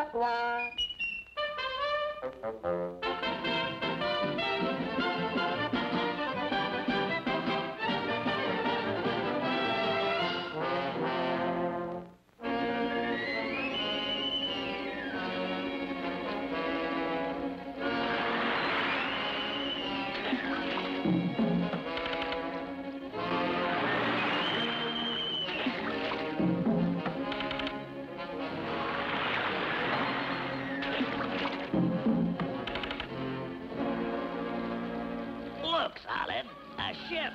aqua. Look, Olive, a ship.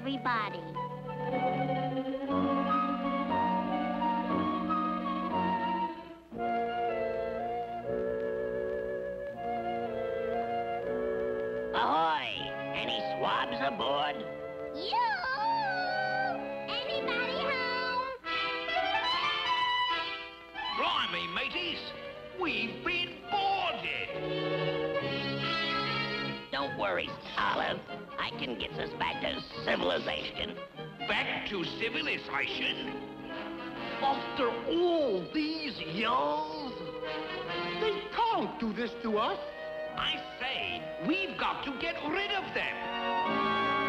Everybody? Ahoy! Any swabs aboard? You! Anybody home? Blimey, mateys! We've been worry, Olive. I can get us back to civilization. Back to civilization? After all these years, they can't do this to us. I say, we've got to get rid of them!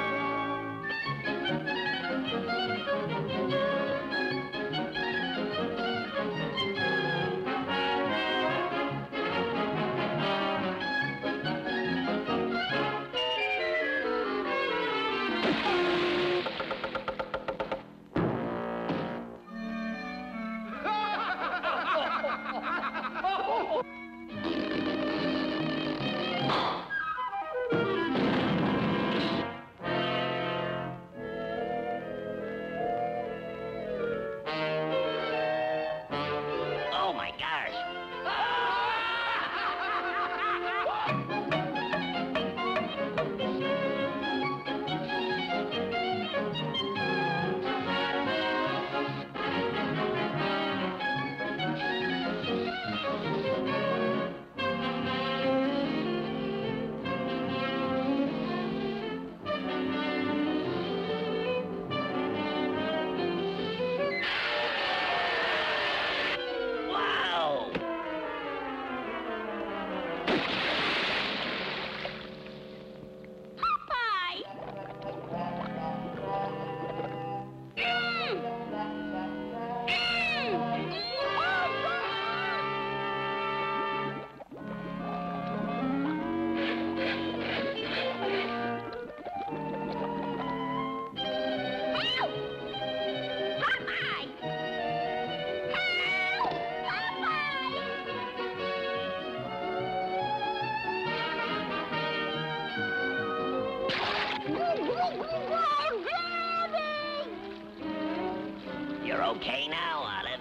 You're okay now, Olive.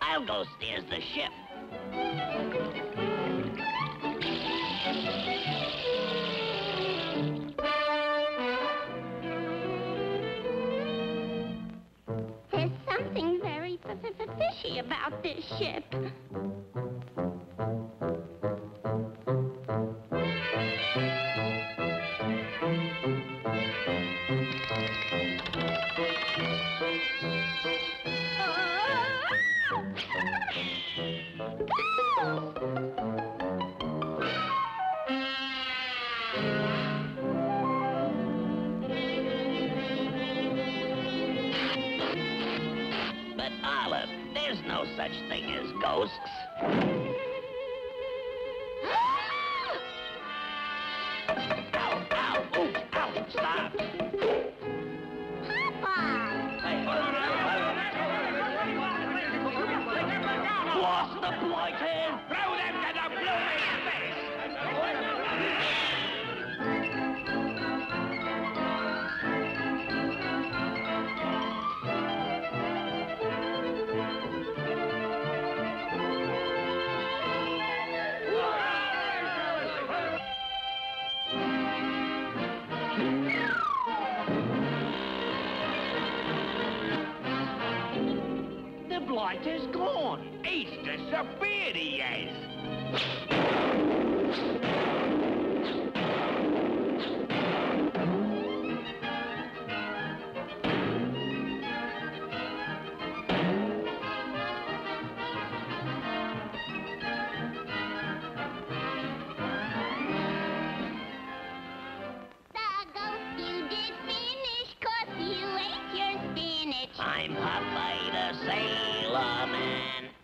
I'll go steers the ship. There's something very fishy about this ship. Such thing as ghosts. Ow, ow, ooh, ow, stop. Popeye! What's the point here? Throw them to the blooming abyss! The blight has gone. He's disappeared, he has. I'm Popeye the Sailor Man.